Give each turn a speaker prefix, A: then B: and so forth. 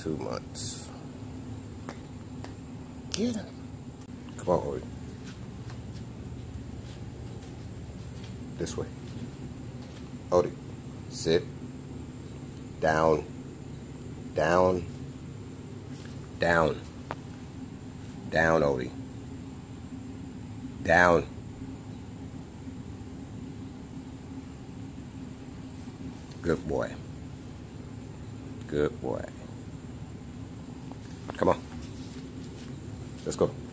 A: two months. Get him. Come on, Odie. This way. Odie. Sit. Down. Down. Down. Down, Odie. Down. Good boy. Good boy. Come on. Let's go.